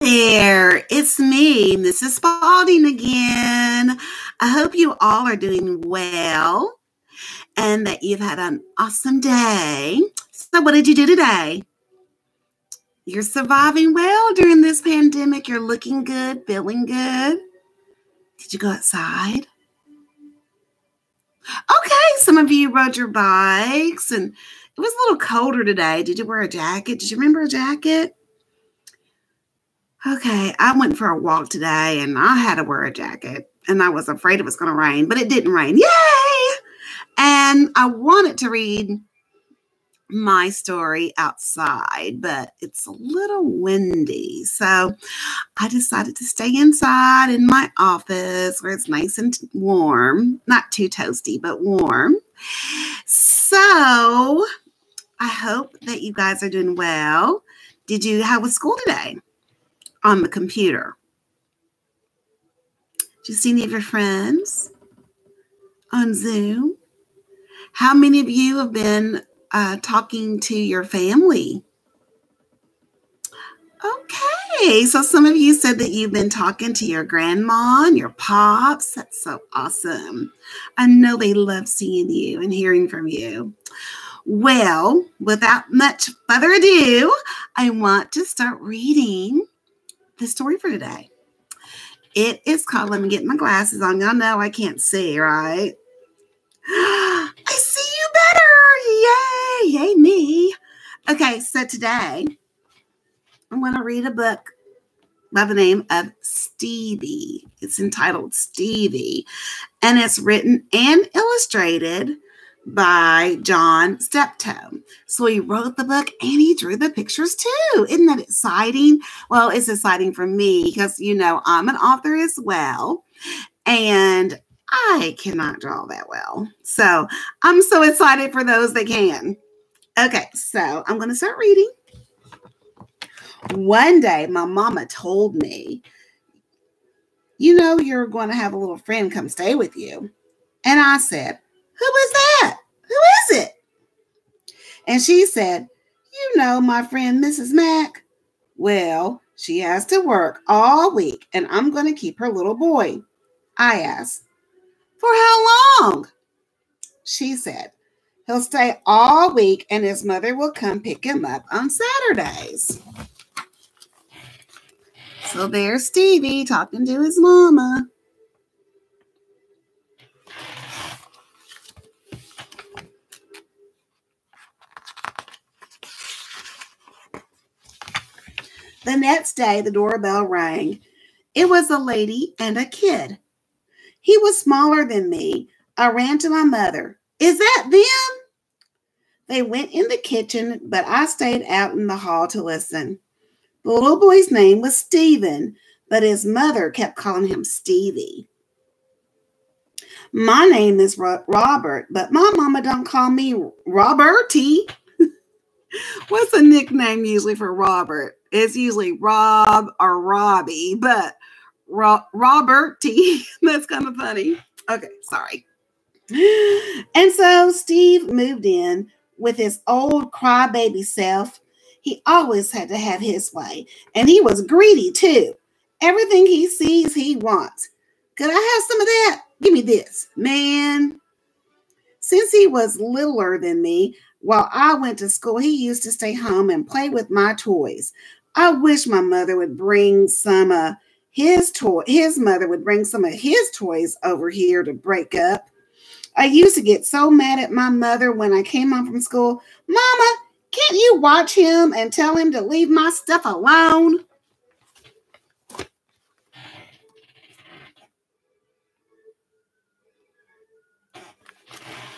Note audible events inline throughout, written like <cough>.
there, it's me, Mrs. Spaulding again. I hope you all are doing well and that you've had an awesome day. So, what did you do today? You're surviving well during this pandemic. You're looking good, feeling good. Did you go outside? Okay, some of you rode your bikes and it was a little colder today. Did you wear a jacket? Did you remember a jacket? Okay, I went for a walk today and I had to wear a jacket and I was afraid it was going to rain, but it didn't rain. Yay! And I wanted to read my story outside, but it's a little windy. So I decided to stay inside in my office where it's nice and warm, not too toasty, but warm. So I hope that you guys are doing well. Did you, how was school today? On the computer. Do you see any of your friends on Zoom? How many of you have been uh, talking to your family? Okay, so some of you said that you've been talking to your grandma and your pops. That's so awesome. I know they love seeing you and hearing from you. Well, without much further ado, I want to start reading the story for today. It is called, let me get my glasses on. Y'all know I can't see, right? <gasps> I see you better. Yay. Yay, me. Okay, so today I'm going to read a book by the name of Stevie. It's entitled Stevie, and it's written and illustrated by John Steptoe. So he wrote the book and he drew the pictures too. Isn't that exciting? Well, it's exciting for me because, you know, I'm an author as well. And I cannot draw that well. So I'm so excited for those that can. Okay, so I'm going to start reading. One day, my mama told me, You know, you're going to have a little friend come stay with you. And I said, Who is that? Who is it? And she said, You know, my friend Mrs. Mack. Well, she has to work all week, and I'm going to keep her little boy. I asked, For how long? She said, He'll stay all week, and his mother will come pick him up on Saturdays. So there's Stevie talking to his mama. The next day, the doorbell rang. It was a lady and a kid. He was smaller than me. I ran to my mother. Is that them? They went in the kitchen, but I stayed out in the hall to listen. The little boy's name was Stephen, but his mother kept calling him Stevie. My name is Robert, but my mama don't call me Roberty. <laughs> What's a nickname usually for Robert? It's usually Rob or Robbie, but Ro- Robert. <laughs> That's kind of funny. Okay, sorry. And so Steve moved in with his old crybaby self. He always had to have his way, and he was greedy too. Everything he sees, he wants. Could I have some of that? Give me this, man. Since he was littler than me, while I went to school, he used to stay home and play with my toys. I wish my mother would bring some of his toy. His mother would bring some of his toys over here to break up. I used to get so mad at my mother when I came home from school. Mama, can't you watch him and tell him to leave my stuff alone?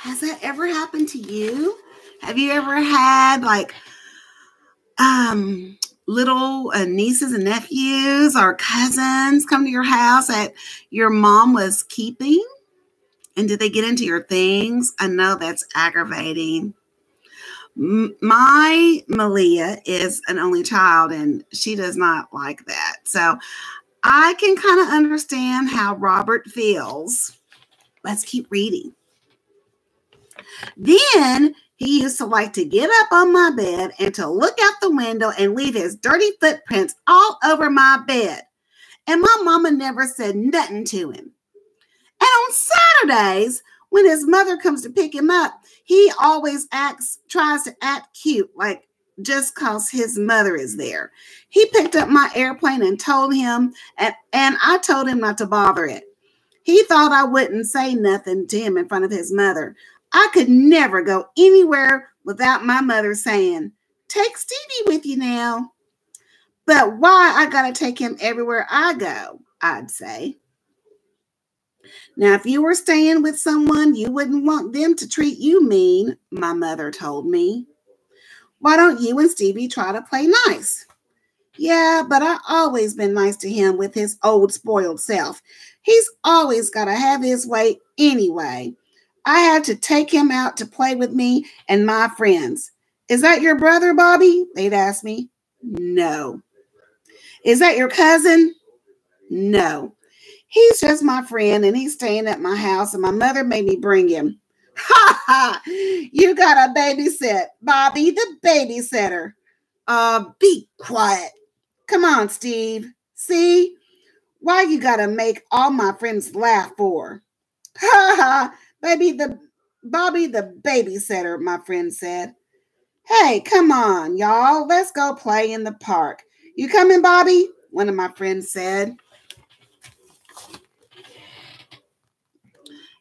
Has that ever happened to you? Have you ever had like um little uh, nieces and nephews or cousins come to your house that your mom was keeping? And did they get into your things? I know that's aggravating. M- my Malia is an only child and she does not like that. So I can kind of understand how Robert feels. Let's keep reading. Then He used to like to get up on my bed and to look out the window and leave his dirty footprints all over my bed. And my mama never said nothing to him. And on Saturdays, when his mother comes to pick him up, he always acts, tries to act cute, like just because his mother is there. He picked up my airplane and told him, and, and I told him not to bother it. He thought I wouldn't say nothing to him in front of his mother. I could never go anywhere without my mother saying, Take Stevie with you now. But why I got to take him everywhere I go, I'd say. Now, if you were staying with someone, you wouldn't want them to treat you mean, my mother told me. Why don't you and Stevie try to play nice? Yeah, but I always been nice to him with his old spoiled self. He's always got to have his way anyway. I had to take him out to play with me and my friends. Is that your brother, Bobby? They'd ask me. No. Is that your cousin? No. He's just my friend and he's staying at my house, and my mother made me bring him. <laughs> Ha ha! You got a babysit, Bobby, the babysitter. Uh, be quiet. Come on, Steve. See? Why you gotta make all my friends laugh for? <laughs> Ha ha! Baby, the Bobby the babysitter, my friend said. Hey, come on, y'all. Let's go play in the park. You coming, Bobby? One of my friends said.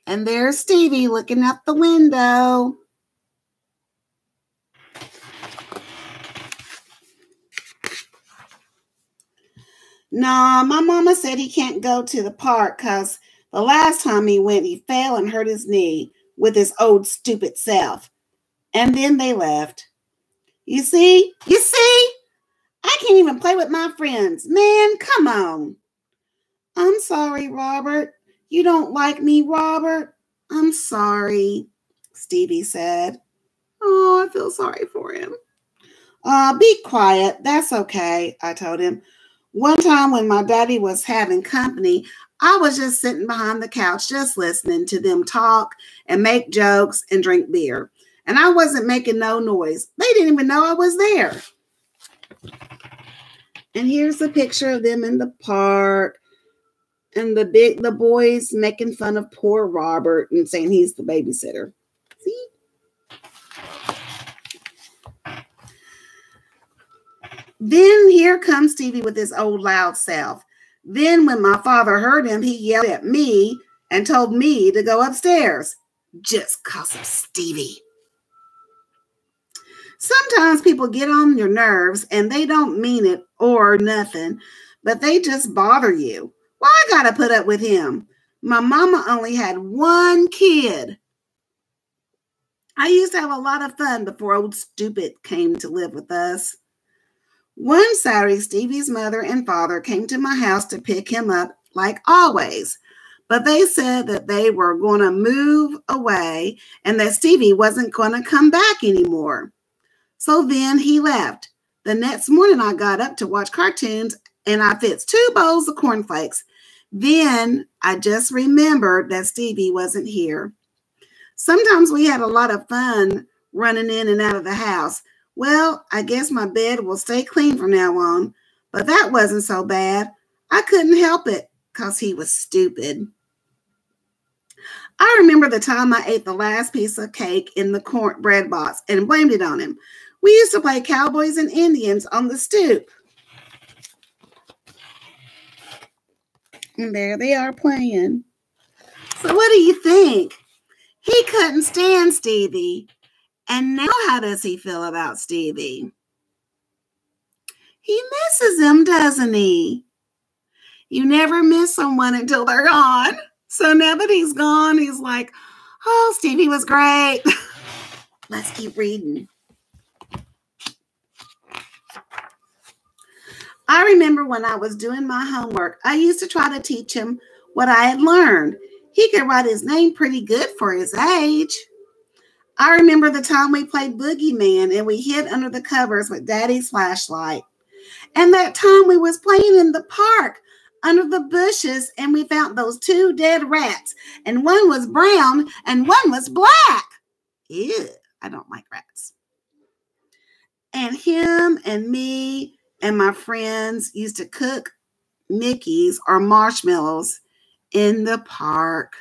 And there's Stevie looking out the window. Nah, my mama said he can't go to the park because the last time he went, he fell and hurt his knee with his old stupid self. And then they left. You see? You see? I can't even play with my friends. Man, come on. I'm sorry, Robert. You don't like me, Robert? I'm sorry, Stevie said. Oh, I feel sorry for him. Uh, be quiet. That's okay, I told him. One time when my daddy was having company, I was just sitting behind the couch, just listening to them talk and make jokes and drink beer. And I wasn't making no noise. They didn't even know I was there. And here's a picture of them in the park. And the big the boys making fun of poor Robert and saying he's the babysitter. See? Then here comes Stevie with his old loud self. Then, when my father heard him, he yelled at me and told me to go upstairs just because of Stevie. Sometimes people get on your nerves and they don't mean it or nothing, but they just bother you. Why I gotta put up with him? My mama only had one kid. I used to have a lot of fun before old stupid came to live with us. One Saturday, Stevie's mother and father came to my house to pick him up, like always. But they said that they were going to move away and that Stevie wasn't going to come back anymore. So then he left. The next morning, I got up to watch cartoons and I fixed two bowls of cornflakes. Then I just remembered that Stevie wasn't here. Sometimes we had a lot of fun running in and out of the house. Well, I guess my bed will stay clean from now on, but that wasn't so bad. I couldn't help it because he was stupid. I remember the time I ate the last piece of cake in the corn bread box and blamed it on him. We used to play cowboys and Indians on the stoop. And there they are playing. So, what do you think? He couldn't stand Stevie. And now, how does he feel about Stevie? He misses him, doesn't he? You never miss someone until they're gone. So now that he's gone, he's like, oh, Stevie was great. <laughs> Let's keep reading. I remember when I was doing my homework, I used to try to teach him what I had learned. He could write his name pretty good for his age. I remember the time we played Boogeyman and we hid under the covers with Daddy's flashlight. And that time we was playing in the park under the bushes and we found those two dead rats. And one was brown and one was black. Ew. I don't like rats. And him and me and my friends used to cook Mickey's or marshmallows in the park.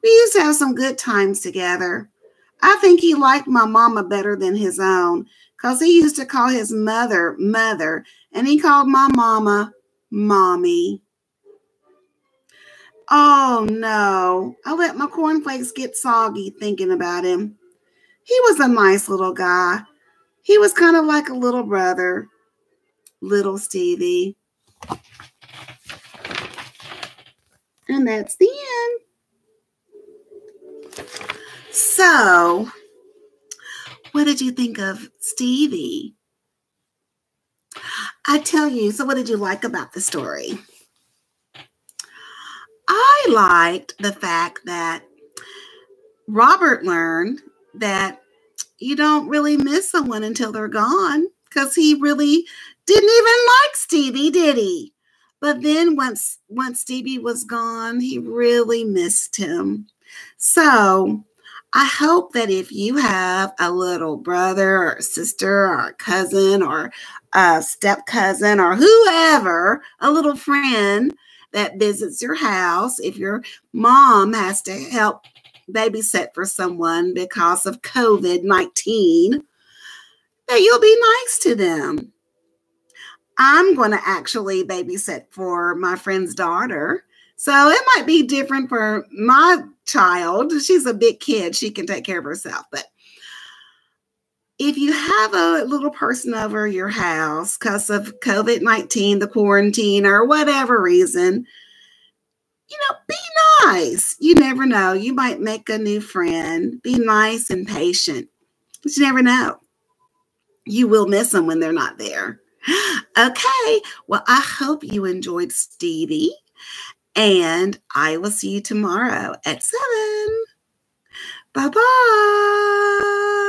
We used to have some good times together. I think he liked my mama better than his own because he used to call his mother mother and he called my mama mommy. Oh no, I let my cornflakes get soggy thinking about him. He was a nice little guy. He was kind of like a little brother, little Stevie. And that's the end. So, what did you think of Stevie? I tell you, so what did you like about the story? I liked the fact that Robert learned that you don't really miss someone until they're gone because he really didn't even like Stevie, did he? But then once once Stevie was gone, he really missed him. So I hope that if you have a little brother or sister or cousin or a step cousin or whoever, a little friend that visits your house, if your mom has to help babysit for someone because of COVID 19, that you'll be nice to them. I'm going to actually babysit for my friend's daughter. So it might be different for my child. She's a big kid. She can take care of herself. But if you have a little person over your house because of COVID 19, the quarantine, or whatever reason, you know, be nice. You never know. You might make a new friend. Be nice and patient. You never know. You will miss them when they're not there. <gasps> Okay. Well, I hope you enjoyed Stevie. And I will see you tomorrow at 7. Bye bye.